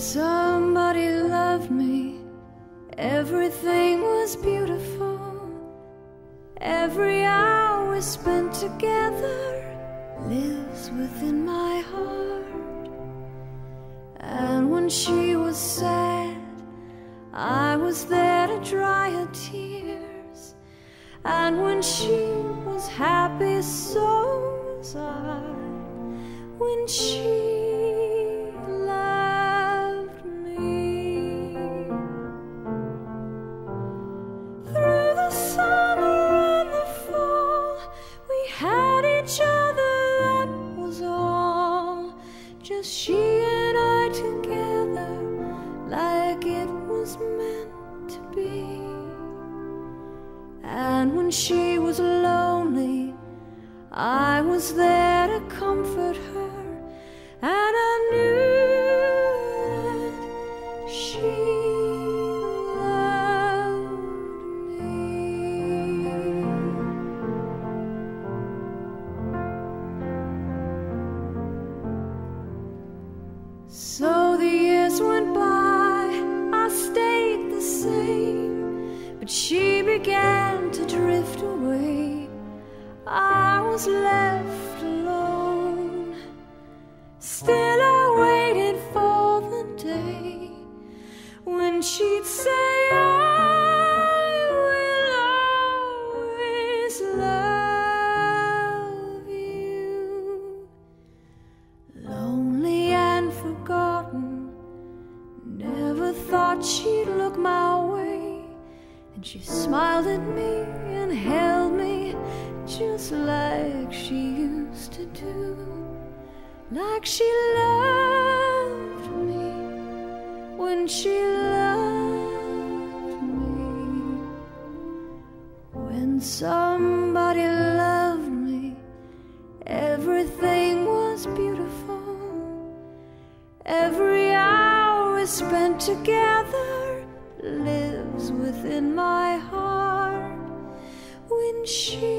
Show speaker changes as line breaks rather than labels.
somebody loved me, everything was beautiful. Every hour spent together lives within my heart. And when she was sad, I was there to dry her tears. And when she was happy, so was I. When she each other, that was all. Just she and I together, like it was meant to be. And when she was lonely, I was there to comfort So the years went by, I stayed the same, but she began to drift away. I was left alone. Still, I waited for the day when she'd say, I will always love my way. And she smiled at me and held me just like she used to do. Like she loved me when she loved me. When somebody loved me, everything was beautiful. Every hour spent together lives